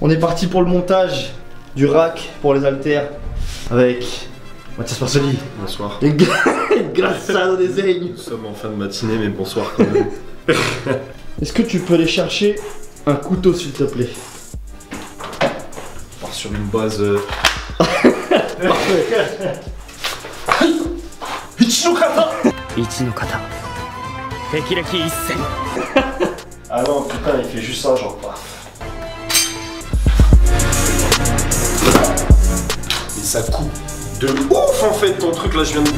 On est parti pour le montage du rack pour les haltères avec Mathias Marsoli. Bonsoir. Et nos Design. Nous sommes en fin de matinée, mais bonsoir quand même. Est-ce que tu peux aller chercher un couteau, s'il te plaît? On part sur une base. Euh... Parfait. Ah non, putain, il fait juste ça, genre. Ça coupe de ouf en fait ton truc là, je viens de.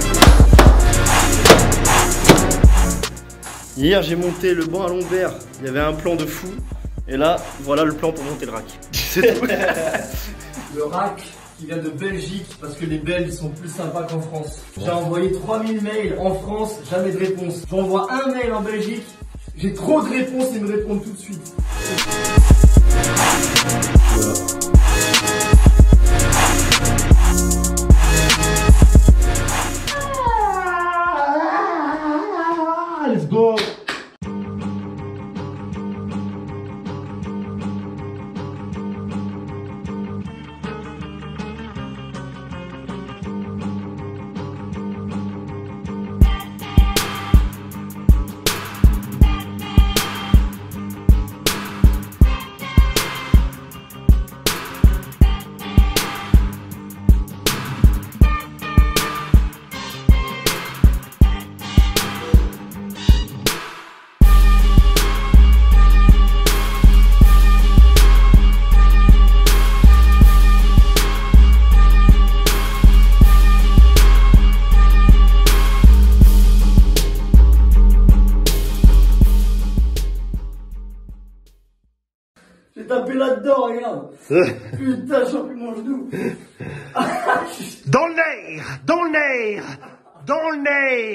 Hier j'ai monté le banc à lombaire, il y avait un plan de fou. Et là, voilà le plan pour monter le rack. Le rack qui vient de Belgique parce que les Belges sont plus sympas qu'en France. J'ai envoyé 3000 mails en France, jamais de réponse. J'envoie un mail en Belgique, j'ai trop de réponses, ils me répondent tout de suite. Go J'ai tapé là-dedans, regarde. Putain, mon genou. Dans le nerf Dans le nerf Dans le nerf